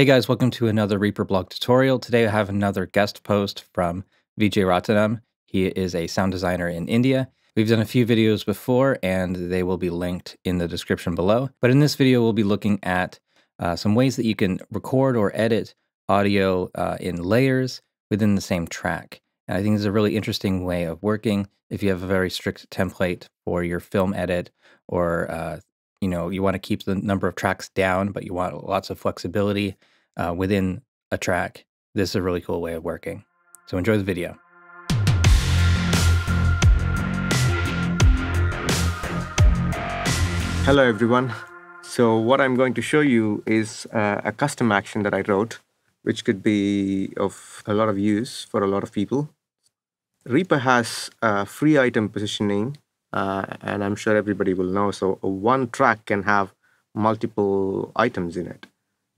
Hey guys, welcome to another Reaper blog tutorial. Today I have another guest post from Vijay Rathinam. He is a sound designer in India. We've done a few videos before and they will be linked in the description below. But in this video, we'll be looking at uh, some ways that you can record or edit audio uh, in layers within the same track. And I think this is a really interesting way of working if you have a very strict template for your film edit or uh, you know you want to keep the number of tracks down but you want lots of flexibility uh, within a track this is a really cool way of working. So enjoy the video. Hello everyone. So what i'm going to show you is uh, a custom action that i wrote which could be of a lot of use for a lot of people. Reaper has uh, free item positioning uh, and I'm sure everybody will know. So one track can have multiple items in it.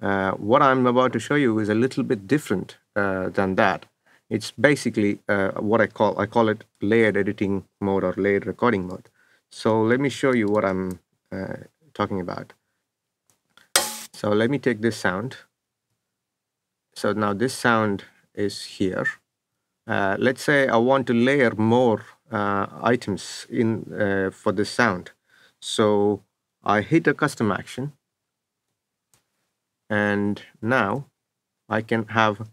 Uh, what I'm about to show you is a little bit different uh, than that. It's basically uh, what I call I call it layered editing mode or layered recording mode. So let me show you what I'm uh, talking about. So let me take this sound. So now this sound is here. Uh, let's say I want to layer more items in uh, for the sound. So I hit a custom action and now I can have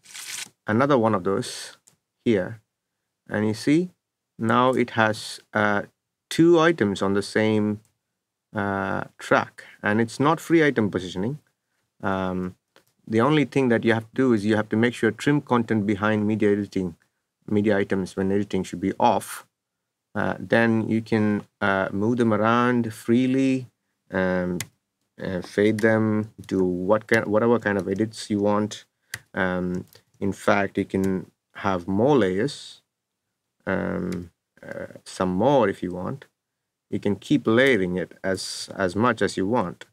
another one of those here. And you see now it has uh, two items on the same uh, track. And it's not free item positioning. Um, the only thing that you have to do is you have to make sure trim content behind media editing media items when editing should be off uh, then you can uh, move them around freely, um, fade them, do what kind, whatever kind of edits you want. Um, in fact, you can have more layers, um, uh, some more if you want. You can keep layering it as as much as you want.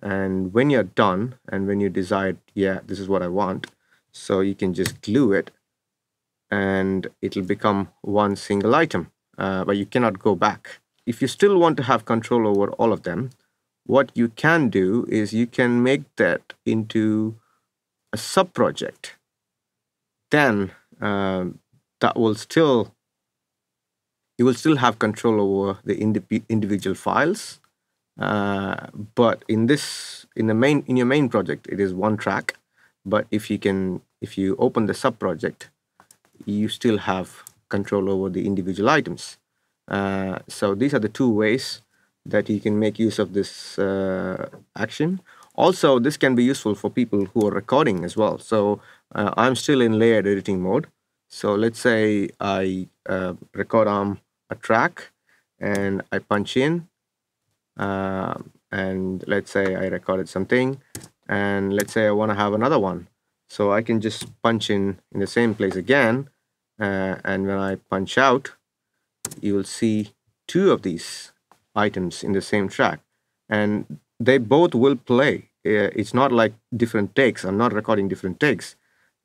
And when you're done, and when you decide, yeah, this is what I want, so you can just glue it, and it'll become one single item uh, but you cannot go back. If you still want to have control over all of them, what you can do is you can make that into a sub project. Then uh, that will still you will still have control over the indi individual files. Uh, but in this in the main in your main project it is one track. But if you can if you open the sub project, you still have control over the individual items. Uh, so these are the two ways that you can make use of this uh, action. Also, this can be useful for people who are recording as well. So uh, I'm still in layered editing mode. So let's say I uh, record on a track and I punch in uh, and let's say I recorded something and let's say I want to have another one. So I can just punch in in the same place again uh, and when I punch out you will see two of these items in the same track. And they both will play. Uh, it's not like different takes. I'm not recording different takes.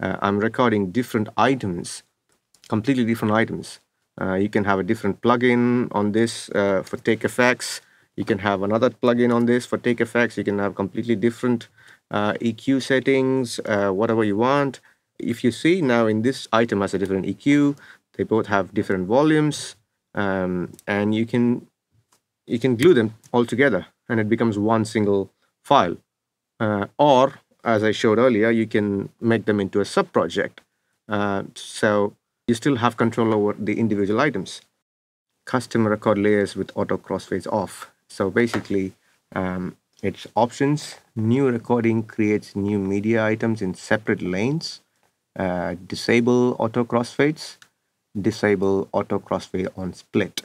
Uh, I'm recording different items completely different items. Uh, you can have a different plugin on this uh, for take effects. You can have another plugin on this for take effects. You can have completely different uh, EQ settings whatever you want if you see now in this item has a different EQ, they both have different volumes, um, and you can you can glue them all together, and it becomes one single file. Uh, or, as I showed earlier, you can make them into a sub project. Uh, so you still have control over the individual items. Custom record layers with auto crossfades off. So basically, um, it's options. New recording creates new media items in separate lanes uh, disable auto crossfades, disable auto crossfade on split.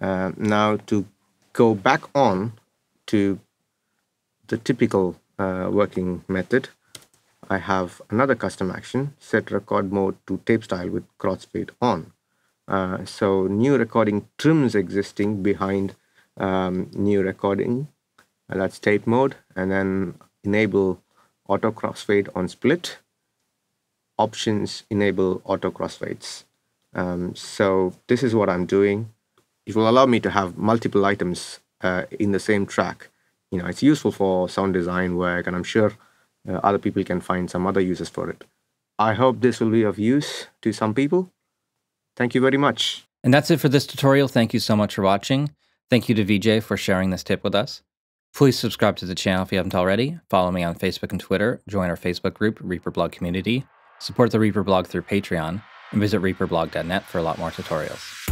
Uh, now to go back on to the typical uh, working method, I have another custom action, set record mode to tape style with crossfade on. Uh, so new recording trims existing behind um, new recording, that's tape mode, and then enable auto crossfade on split options enable auto crossfades. Um, so this is what I'm doing. It will allow me to have multiple items uh, in the same track. You know, it's useful for sound design work, and I'm sure uh, other people can find some other uses for it. I hope this will be of use to some people. Thank you very much. And that's it for this tutorial. Thank you so much for watching. Thank you to Vijay for sharing this tip with us. Please subscribe to the channel if you haven't already. Follow me on Facebook and Twitter. Join our Facebook group, Reaper Blog Community. Support the Reaper Blog through Patreon. And visit reaperblog.net for a lot more tutorials.